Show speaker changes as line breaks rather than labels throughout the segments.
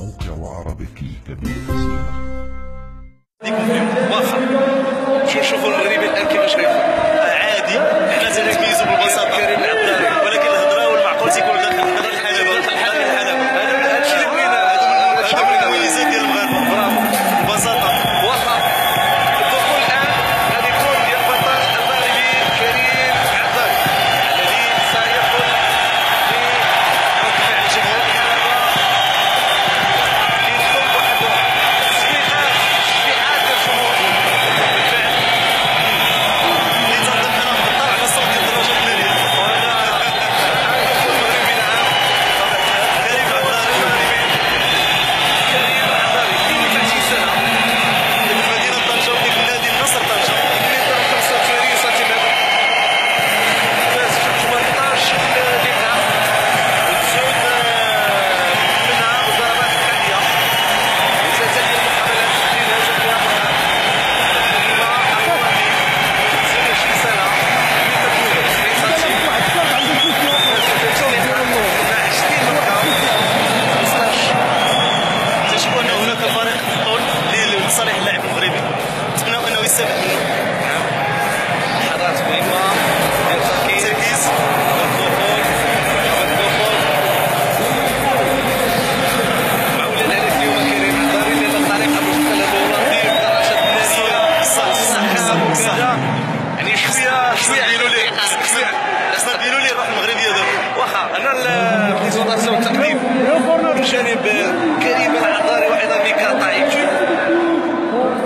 موقع عربيكي كبير.
واخا شو نشوفوا المغربي الآن كيفاش غيكون عادي. حنا تنتميزوا بالبساطه كريم العبدالي ال présentation والتقديم من جانب كريم العطاري وأيضا ميكا طايف.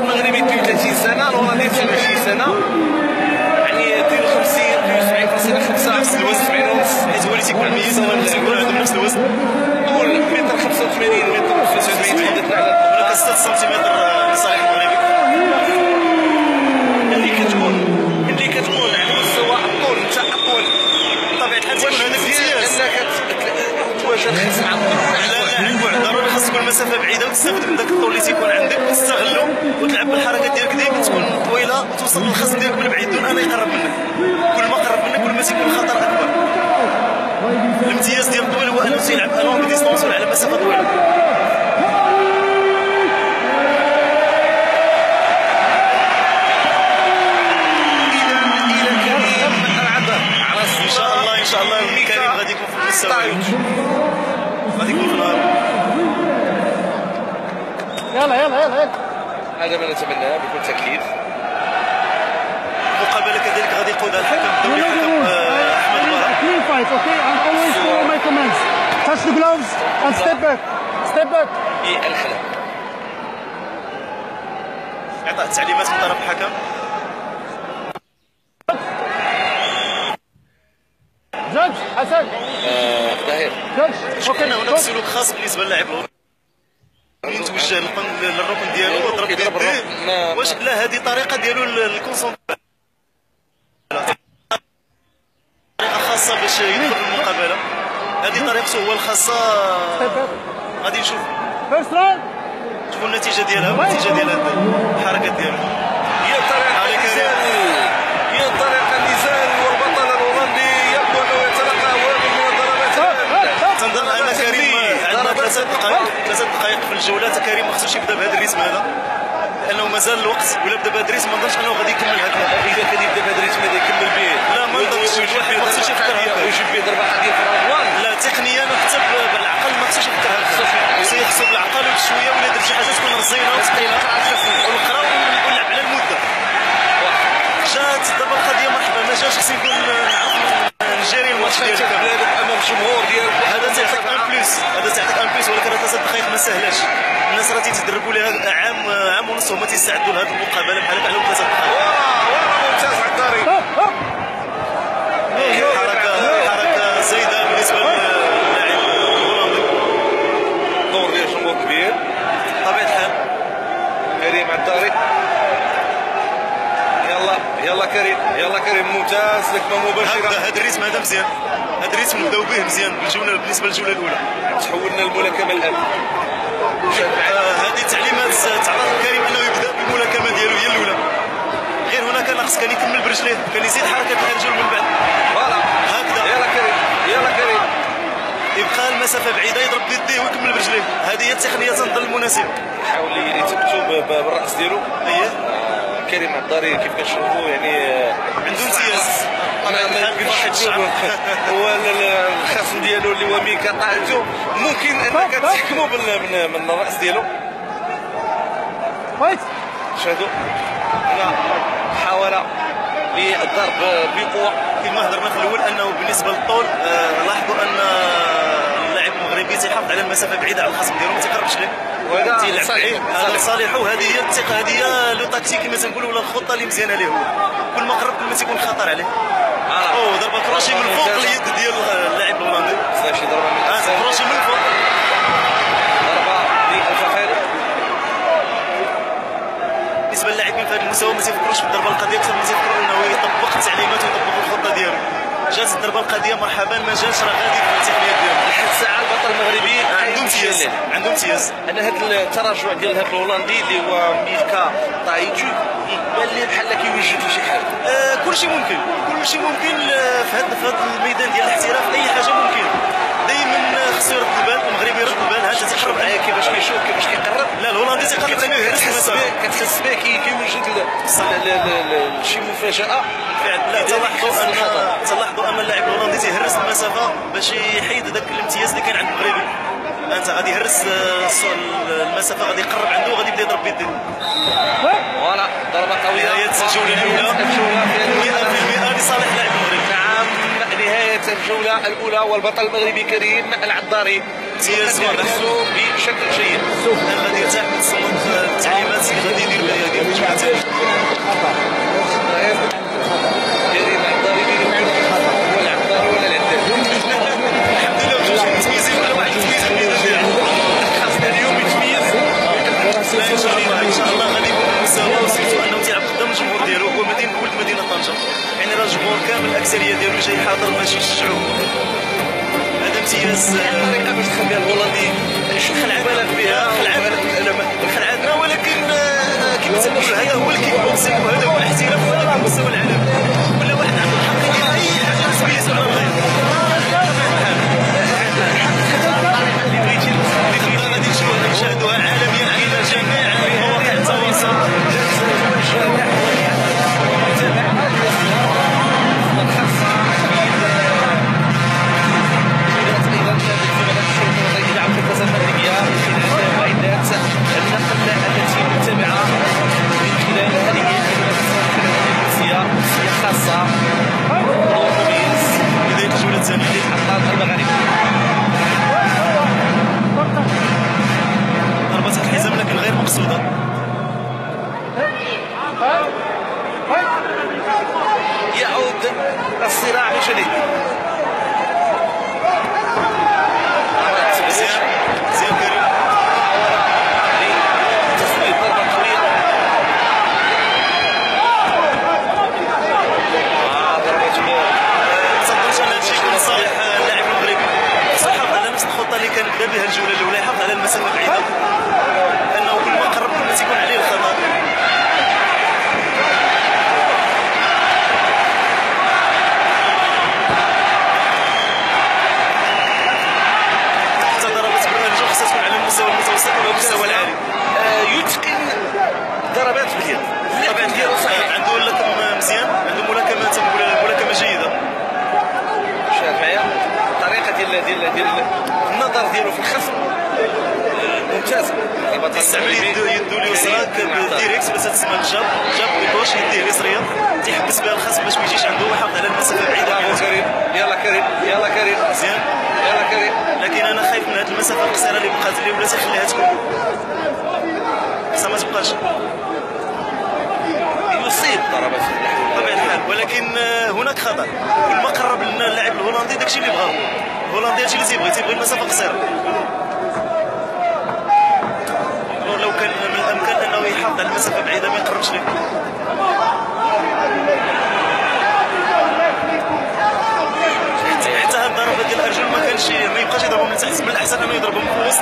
المغربي 32 سنة الهولندي 29 سنة. يعني 52 72.5 نفس الوزن 70 ونص حيت هو اللي تيكون ميز تيكون عندهم نفس الوزن. قول متر 85 متر 75 تحدثنا على هناك 6 سنتيمتر لصالح المغربي اللي كتكون اللي كتكون على مستوى الطول انت أقول بطبيعه الحال تكون هذاك امتياز انك تواجه الخصم عن بعد ضروري خاص تكون وتستافد من ذاك الطول اللي تيكون عندك وتستغلو وتلعب بالحركات ديالك ديما تكون طويلة وتوصل للخصم ديالك من بعيد دون ان يقرب منك. كل ما قرب منك كل ما تيكون الخطر أكبر. الامتياز ديال الطويل هو أنه تيلعب الون بديستونس ولا على مسافة طويلة. إن شاء الله كريم غادي يكون في المستوى غادي يكون في النهار
يلا يلا يلا يلا.
هذا ما نتمناه بكل تأكيد. المقابله كذلك غادي يقودها الحكم الدولي حكم آه، أحمد برا
fight okay. And always follow my commands. Touch the gloves and step back. Step back.
في الحلب إعطاء التعليمات من طرف الحكم.
Judge حسن
ظهير
judge
شوف
okay.
ان هناك. سلوك خاص بالنسبة للاعب من توجه للقن- للركن ديالو وضرب
كيضرب
بيديه
الركن، ما-
واش لا هذه طريقة ديالو الكونسون طريقة خاصة باش يدخل المقابلة. هذه طريقته هو الخاصه غادي نشوف. شوفوا النتيجة ديالها. والنتيجه ديال هاد الحركات ديالو
هي الطريقة
عليك يا
النزال هي الطريقة النزال والبطل الهولندي يبدو أنه يتلقى وافد من الضربات
تنظن ان كريم ثلاثة دقائق ثلاثة دقائق في الجولة. تا كريم ما خصوش يبدا بهذا الريتم هذا. لأنه مازال الوقت ولا بدا بهذا الريتم ما نظنش أنه غادي يكمل هكذا
إذا كان يبدا بهذا الريتم هذا يكمل به.
لا، ما نظنش. الواحد ما خصوش يفكر هكا.
ويجيب به ضربة عادية في 1
لا تقنيا وحتى بالعقل ما خصوش يفكر هكذا خصو بالعقل وبشويه ولا يدير شي حاجة تكون رزينة وثقيله ونقرا ونلعب على المدة. جات دابا القضية مرحبا. ما جاش خصو يكون نعرف نجري الماتش
واش
ديالو كامل.
بلادك أمام جمهور ديال
هذا تعطيك ان بليس هذا تعطيك ان بليس ولكن راه ثلاث دقائق ما سهلاش الناس راه تيتدربوا لها عام عام ونص هما تيستعدوا لهذه المقابله بحال بحال ثلاث دقائق
ورا ورا ممتاز عطاري
up up
حركه حركه زايده بالنسبة للاعب الهولندي
دور ديال جمهور كبير
بطبيعه الحال
كريم عطاري يلا كريم يلا كريم ممتاز لكمة مباشرة.
هذا الريتم هذا مزيان. هذا الريتم نبداو به مزيان بالجوله بالنسبة للجوله الأولى.
تحولنا الملاكمه الآن.
آه، هذه تعليمات تعرض كريم أنه يبدأ بالملاكمة ديالو هي الأولى. غير هناك ناقص كان يكمل برجليه كان يزيد حركة الارجل من بعد.
فوالا.
هكذا.
يلا كريم يلا كريم.
يبقى المسافة بعيدة يضرب بيديه ويكمل برجليه. هذه هي التقنية تنظن المناسبة.
حاول يثبتوا ب- ب- بالراس ديالو.
اييه
كريم عطاري كيف كنشوفوا يعني
عنده امتياز.
ما ما
الشعب.
هو ال- ال- الخصم ديالو اللي هو ميكا طاعته ممكن أنك تحكموا بال- من من الرأس ديالو. شاهدوا هنا محاولة للضرب بقوة
كما هضرنا في الأول أنه بالنسبة للطول آه، لاحظوا أن المغربي تيحافظ على المسافة بعيدة على الخصم ديالو ما تيقربش ليه
وهذا صالح.
بعيد. هذا صالحه وهذه هي الثقة. هذه هي le tactique كما تنقولوا ولا الخطة اللي مزيانة ليه هو. كل ما قرب كل ما تيكون خطر عليه. أوه ضربه كروشي من فوق اليد ديال اللاعب الهولندي
سلاش ضربة من
آه،. كروشي من فوق.
ضربة للفخاري
بالنسبة للاعبين في هذا المستوى ما تيفكروش في الضربة القاضيه أكثر ما تيفكروا انه يطبق التعليمات ويطبق الخطه ديالو جات الضربه القاضيه مرحبا ما جاش راه غادي في التقنيات ديالو
لحد الساعة البطل المغربي
عنده امتياز عنده امتياز
أن هذا التراجع ديال هذا الهولندي اللي هو ميلكا طايتو يبان لي بحال كيوجد في شي حاجة.
آه كل شيء ممكن كل شيء ممكن آه، في هذا الميدان ديال الاحتراف أي حاجة ممكن. دائما خصو يرد البال المغربي يرد البال انت تقرب
معايا كيفاش كيشوف كيفاش كيقرب.
لا الهولندي تيقرب يهرس
كتحس
المسافه
به كتحس به كي- كيوجد ل- ل- ل- ل- شي
مفاجأة. لا تلاحظوا ان. تلاحظوا أن اللاعب الهولندي تيهرس المسافه باش يحيد ذاك الامتياز اللي كان عند المغربي أنت غادي يهرس آه، المسافه غادي يقرب عنده وغادي يبدا يضرب بيديه
voilà ضربة قوية.
نهاية الجولة الأولى.
الجولة. في هذه
100% لصالح اللاعب المغربي
نهاية الجولة الأولى والبطل المغربي كريم
امتياز.
نفسه بشكل جيد.
غادي يرتاح من التعليمات اللي غادي يدير بها
يعود الصراع من جديد في الخصم ممتازة البطل
تستعمل يدو يدو اليسرى. direct باش تسمى ال jab jab بال gauche يديه اليسريه تيحبس بها الخصم باش ما يجيش عنده ويحافظ على المسافه بعيده منه.
كريم. يلا كريم. يلا كريم.
مزيان.
يلا كريم.
لكن أنا خايف من هذه المسافة القصيرة اللي بقات لي ولا تيخليها تكون خصها ما تبقاش.
يصيب ضربات
بطبيعه الحال. ولكن آه، هناك خطر. كل ما قرب لنا اللاعب الهولندي داكشي اللي بغاه هو الهولندي هادشي اللي تيبغي تيبغي المسافه قصيره لو كان من الامكان انه يحافظ على المسافه بعيده ما يقربش ليه حتى هاد الضربه ديال الارجل ما كانش ما يبقاش يضربهم من تحت من الاحسن انه يضربهم في الوسط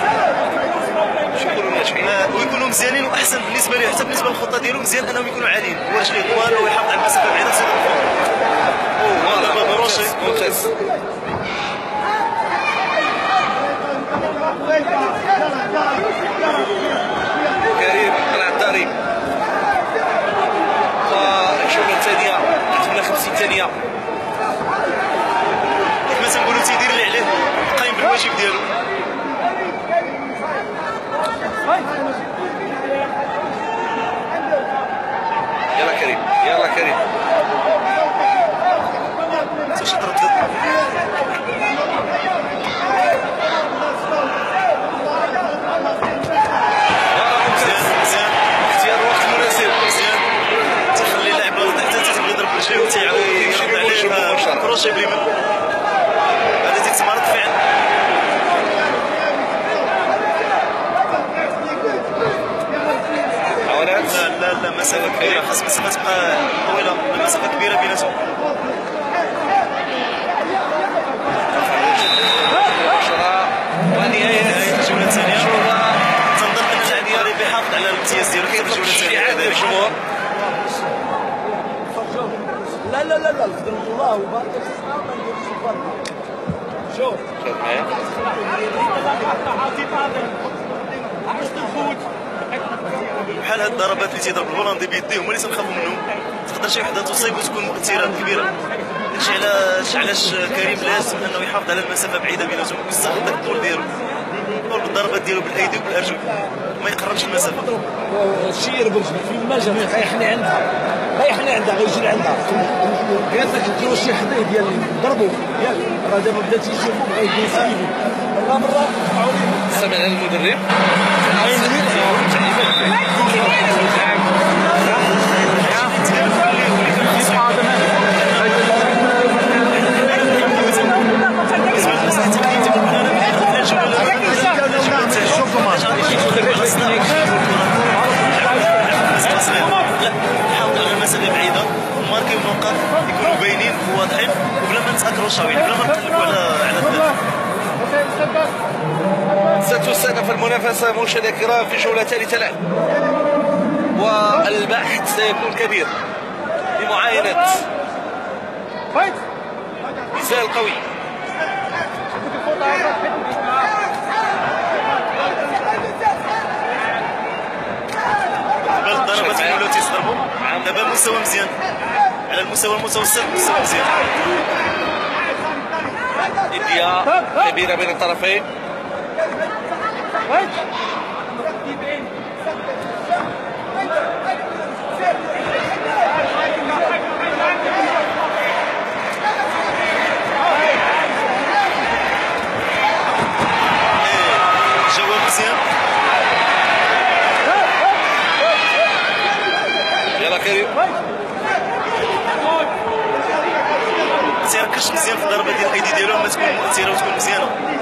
آه، ويكونوا مزيانين واحسن بالنسبة ليه حتى بالنسبة للخطه ديالو مزيان انهم يكونوا عاليين ورجليه طوال ويحافظ على المسافه بعيده خصو يضرب فوق.
واضح
دابا بروشي
ممتاز
الثانية. كما تنقولوا تيدير اللي عليه قايم بالواجب ديالو.
لا لا لا لا خدمت الله وبارك شوف
شوف. معايا
بحال هاد الضربات اللي تيضرب الهولندي بيديه هما اللي تنخافوا منهم؟ تقدر شي وحدة تصيب وتكون مؤثرة كبيرة؟ داكشي علاش علاش كريم لازم أنه يحافظ على المسافة بعيدة بيناتهم ويستغل داك الطول ديالو. الطول بالضربات ديالو بالأيدي وبالأرجل. ما يقربش المسافة.
الشير برجلي في المجال غيحني عندها غيحني عندها غيجي لعندها قالت لك ديروا شي حضيض ديال ضربوا. ياك راه دابا بدا تيشوفوا غيدير سيدي مره مره رفعوا لي
سمع المدرب.
حاول على مسافه بعيده وماركيو نقاط يكونوا باينين وواضحين. وبلا ما نتاكروا الشاوين بلا ما نقلبوا على على الثلاث
ستستأنف المنافسة مشاهدينا الكرام في جولة ثالثة الآن. والبحث سيكون كبير لمعاينة نزال قوي
اللي ولاو تيضربوا دابا المستوى مزيان. على المستوى المتوسط المستوى مزيان.
ندية كبيرة بين الطرفين
جواب مزيان تيركزش مزيان في الضربة ديال الايدي ديالو ما تكون مؤثره وتكون
مزيانة.